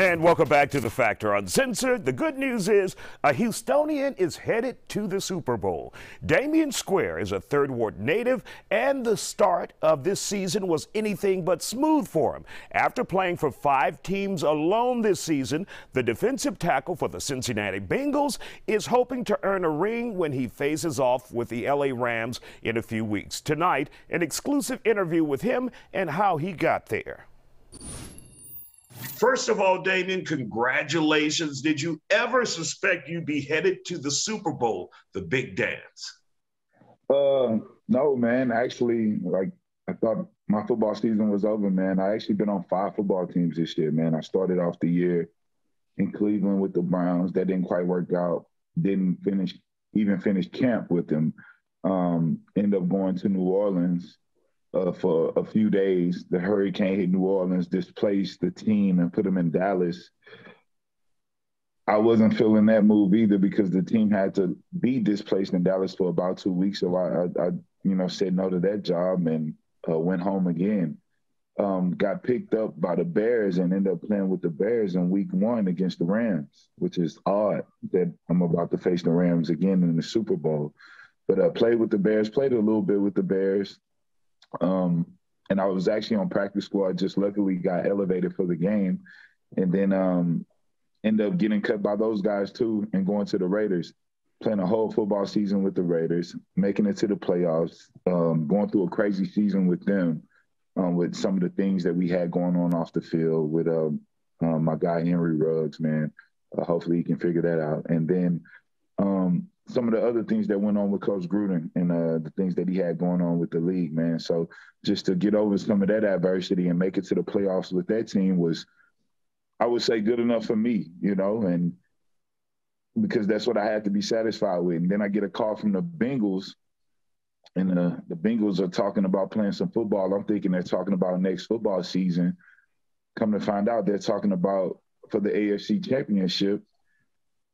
And welcome back to The Factor Uncensored. The good news is a Houstonian is headed to the Super Bowl. Damion Square is a Third Ward native, and the start of this season was anything but smooth for him. After playing for five teams alone this season, the defensive tackle for the Cincinnati Bengals is hoping to earn a ring when he faces off with the LA Rams in a few weeks. Tonight, an exclusive interview with him and how he got there. First of all, Damion, congratulations. Did you ever suspect you'd be headed to the Super Bowl, the big dance? Uh, no, man. Actually, like I thought my football season was over, man. I actually been on five football teams this year, man. I started off the year in Cleveland with the Browns. That didn't quite work out. Didn't finish even finish camp with them. Um, end up going to New Orleans uh, for a few days. The hurricane hit New Orleans, displaced the team, and put them in Dallas. I wasn't feeling that move either because the team had to be displaced in Dallas for about two weeks. So I, I, I you know, said no to that job and uh, went home again. Um, got picked up by the Bears and ended up playing with the Bears in Week One against the Rams, which is odd that I'm about to face the Rams again in the Super Bowl. But I uh, played with the Bears, played a little bit with the Bears. Um, and I was actually on practice squad. Just luckily got elevated for the game, and then um, ended up getting cut by those guys too, and going to the Raiders, playing a whole football season with the Raiders, making it to the playoffs, um, going through a crazy season with them, um, with some of the things that we had going on off the field with uh, uh, my guy Henry Ruggs, man. Uh, hopefully he can figure that out, and then um, some of the other things that went on with Coach Gruden and uh, the things that he had going on with the league, man. So just to get over some of that adversity and make it to the playoffs with that team was, I would say, good enough for me, you know, and because that's what I had to be satisfied with. And then I get a call from the Bengals, and uh, the Bengals are talking about playing some football. I'm thinking they're talking about next football season. Come to find out, they're talking about for the AFC Championship.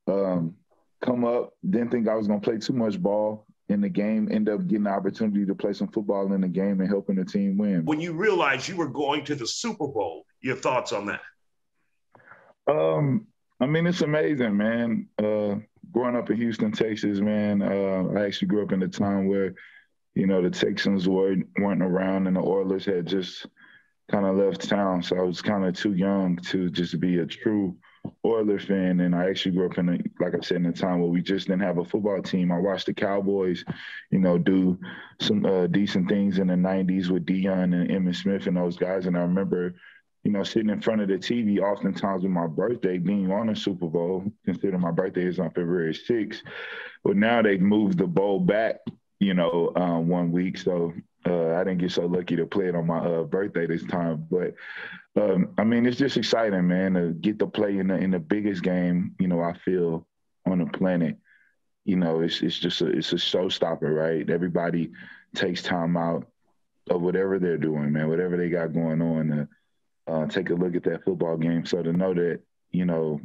Um, come up, didn't think I was going to play too much ball in the game, end up getting the opportunity to play some football in the game and helping the team win. When you realized you were going to the Super Bowl, your thoughts on that? Um, I mean, it's amazing, man. Uh, growing up in Houston, Texas, man, uh, I actually grew up in a time where, you know, the Texans were, weren't around and the Oilers had just kind of left town. So I was kind of too young to just be a true Oilers fan, and I actually grew up in, a, like I said, in a time where we just didn't have a football team. I watched the Cowboys, you know, do some uh, decent things in the '90s with Deion and Emmitt Smith and those guys. And I remember, you know, sitting in front of the TV oftentimes with my birthday being on a Super Bowl, considering my birthday is on February 6th. But now they've moved the bowl back, you know, uh, one week. So uh, I didn't get so lucky to play it on my uh, birthday this time, but um, I mean, it's just exciting, man, to get to play in the in the biggest game. You know, I feel on the planet. You know, it's it's just a it's a showstopper, right? Everybody takes time out of whatever they're doing, man, whatever they got going on, to uh, take a look at that football game. So to know that, you know,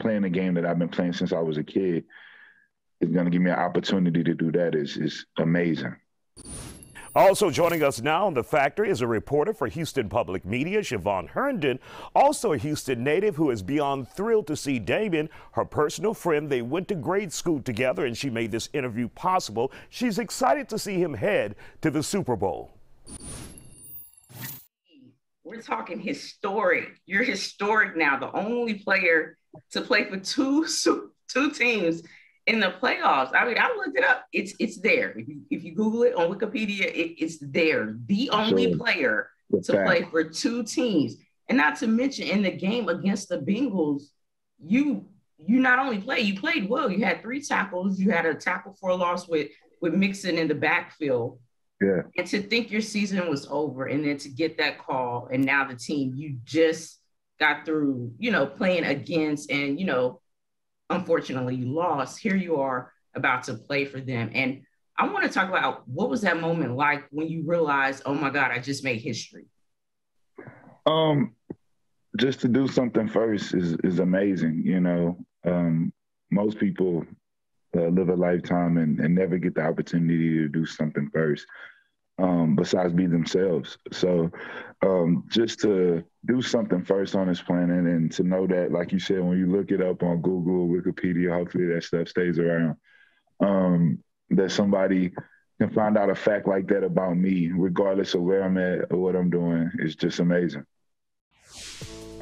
playing a game that I've been playing since I was a kid is going to give me an opportunity to do that is is amazing. Also joining us now in The factory is a reporter for Houston Public Media, Siobhan Herndon, also a Houston native who is beyond thrilled to see Damion, her personal friend. They went to grade school together and she made this interview possible. She's excited to see him head to the Super Bowl. We're talking historic. You're historic now, the only player to play for two two teams in the playoffs. I mean, I looked it up. It's it's there. If you if you Google it on Wikipedia, it, it's there. The only sure. player to play for two teams, and not to mention in the game against the Bengals, you you not only play, you played well. You had three tackles. You had a tackle for a loss with with Mixon in the backfield. Yeah. And to think your season was over, and then to get that call, and now the team you just got through, you know, playing against, and you know, unfortunately you lost. Here you are about to play for them. And I want to talk about what was that moment like when you realized, oh my God, I just made history? Um, just to do something first is is amazing. You know, um, most people uh, live a lifetime and, and never get the opportunity to do something first. Um, besides be themselves. So um, just to do something first on this planet and to know that, like you said, when you look it up on Google, Wikipedia, hopefully that stuff stays around. Um, that somebody can find out a fact like that about me, regardless of where I'm at or what I'm doing, is just amazing.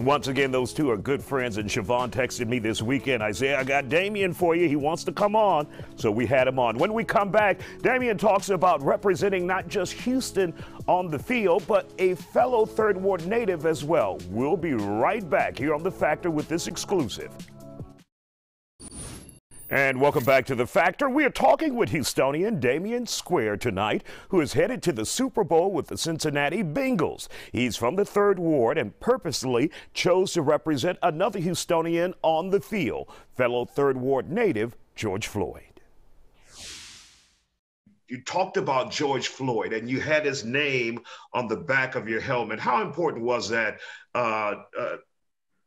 Once again, those two are good friends, and Siobhan texted me this weekend. Isiah, I got Damion for you. He wants to come on, so we had him on. When we come back, Damion talks about representing not just Houston on the field, but a fellow Third Ward native as well. We'll be right back here on The Factor with this exclusive. And welcome back to The Factor. We are talking with Houstonian Damion Square tonight, who is headed to the Super Bowl with the Cincinnati Bengals. He's from the third ward and purposely chose to represent another Houstonian on the field, fellow third ward native George Floyd. You talked about George Floyd and you had his name on the back of your helmet. How important was that uh, uh,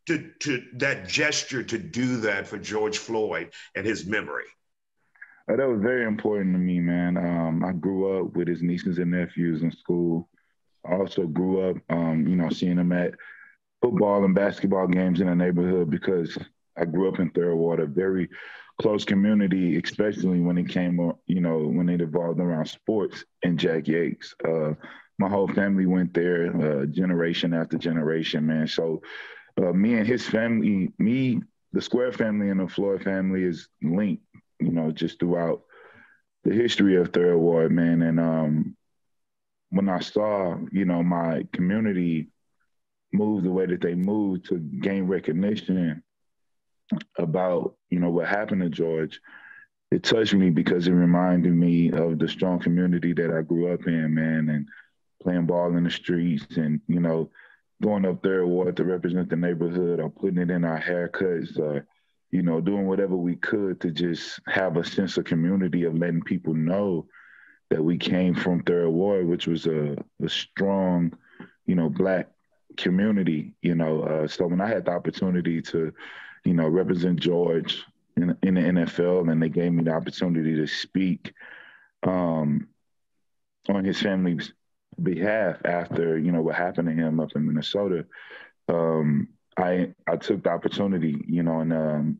to, to that gesture to do that for George Floyd and his memory? Uh, that was very important to me, man. Um, I grew up with his nieces and nephews in school. I also grew up, um, you know, seeing them at football and basketball games in the neighborhood because I grew up in a very close community, especially when it came, you know, when it evolved around sports and Jack Yates. Uh, my whole family went there, uh, generation after generation, man. So uh, me and his family, me, the Square family and the Floyd family is linked, you know, just throughout the history of Third Ward, man. And um, when I saw, you know, my community move the way that they moved to gain recognition about, you know, what happened to George, it touched me because it reminded me of the strong community that I grew up in, man, and playing ball in the streets and, you know, going up there what to represent the neighborhood or putting it in our haircuts or you know doing whatever we could to just have a sense of community of letting people know that we came from third ward which was a, a strong you know black community you know uh, so when i had the opportunity to you know represent george in, in the nfl and they gave me the opportunity to speak um, on his family's behalf after you know what happened to him up in Minnesota, um, I I took the opportunity, you know, and um,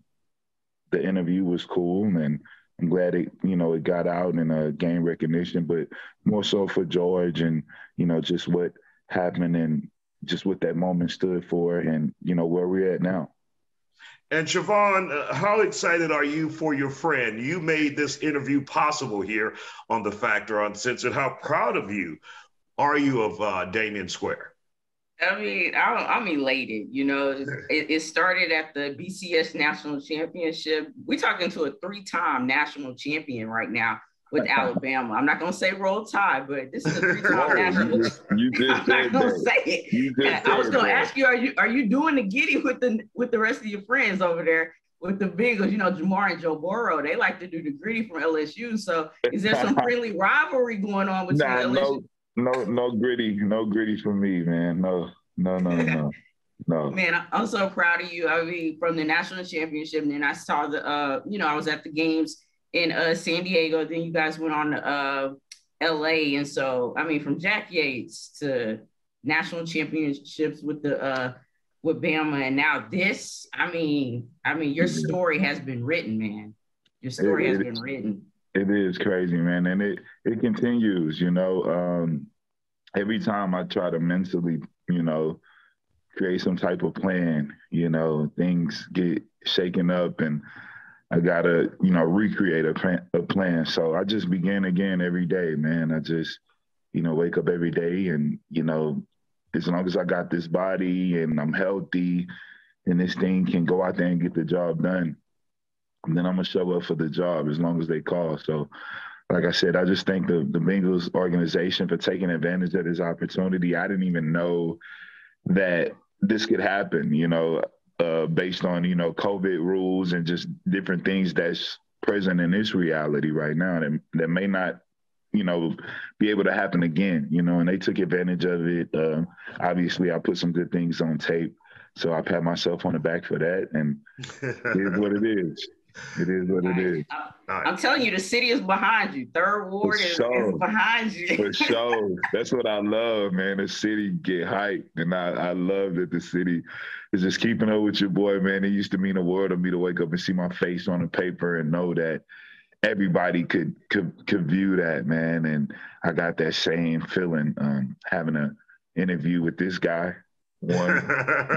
the interview was cool, and I'm glad it you know it got out and uh, gained recognition, but more so for George and you know just what happened and just what that moment stood for, and you know where we're at now. And Siobhan, uh, how excited are you for your friend? You made this interview possible here on The Factor Uncensored. How proud of you are you of uh, Damion Square? I mean, I am elated. You know, it, it, started at the BCS National Championship. We're talking to a three-time national champion right now with Alabama. I'm not gonna say roll tide, but this is a three-time national. You, you I'm not gonna say it. I was gonna ask you, are you are you doing the Griddy with the with the rest of your friends over there? With the Bengals, you know, Ja'Marr and Joe Burrow, they like to do the Griddy from LSU. So, is there some friendly rivalry going on between nah, LSU? No no, no Griddy, no Griddy for me, man. No, no, no, no, no. Man, I'm so proud of you. I mean, from the national championship, and then I saw the, uh, you know, I was at the games in uh, San Diego. Then you guys went on to uh, L.A. And so, I mean, from Jack Yates to national championships with the uh, with Bama, and now this. I mean, I mean, your story has been written, man. Your story it, has it, been written. It is crazy, man, and it it continues. You know, um, every time I try to mentally, you know, create some type of plan, you know, things get shaken up, and I gotta, you know, recreate a plan. A plan. So I just begin again every day, man. I just, you know, wake up every day, and you know, as long as I got this body and I'm healthy, and this thing can go out there and get the job done then I'm gonna show up for the job as long as they call. So, like I said, I just thank the the Bengals organization for taking advantage of this opportunity. I didn't even know that this could happen. You know, uh, based on you know COVID rules and just different things that's present in this reality right now that that may not you know, be able to happen again, you know, and they took advantage of it. Uh, obviously, I put some good things on tape. So I pat myself on the back for that. And here's what it is. It is what it is. I'm, I'm telling you, the city is behind you. Third ward is, sure. is, behind you. For sure. That's what I love, man. The city get hyped. And I, I love that the city is just keeping up with your boy, man. It used to mean the world to me to wake up and see my face on the paper and know that everybody could could could view that, man. And I got that same feeling um, having an interview with this guy. One,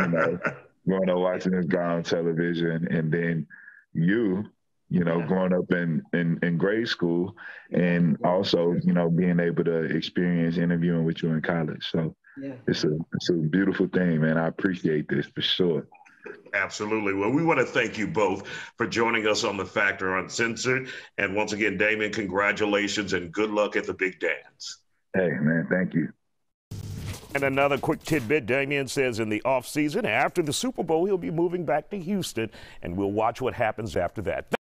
you know, growing up watching this guy on television, and then you, you know, yeah. growing up in, in in grade school, and also, you know, being able to experience interviewing with you in college. So yeah. it's a it's a beautiful thing, man. I appreciate this for sure. Absolutely. Well, we want to thank you both for joining us on the Factor Uncensored. And once again, Damion, congratulations and good luck at the big dance. Hey, man, thank you. And another quick tidbit Damion says in the offseason, after the Super Bowl, he'll be moving back to Houston, and we'll watch what happens after that.